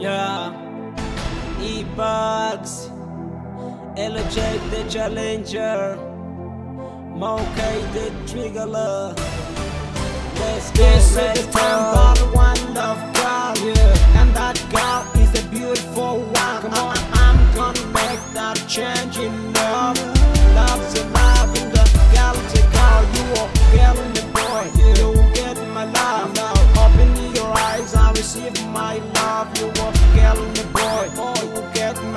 Yeah. Ebags. LJ the Challenger. Monkey the Trigger. Let's get this is the time for the one.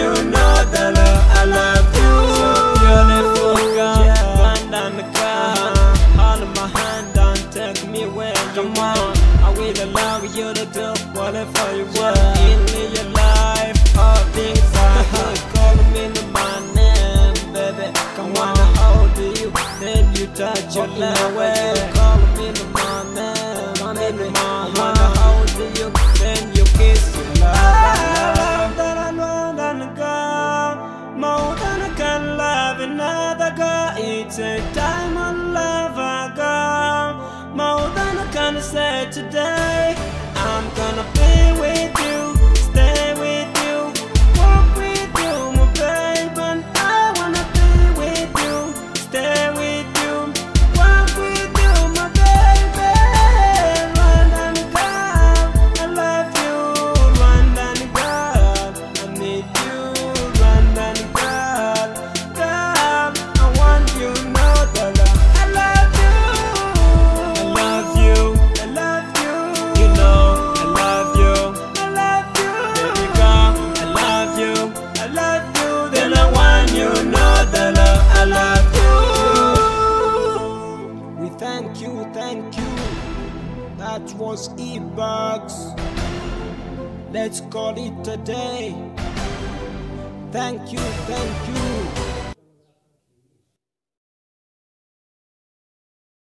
You know that I love you. Beautiful on the. Hold my hand and take me. I will allow you to do whatever you want. say diamond lover girl. More than I can say today. I'm gonna be thank you, thank you. That was Ebags. Let's call it a day. Thank you, thank you.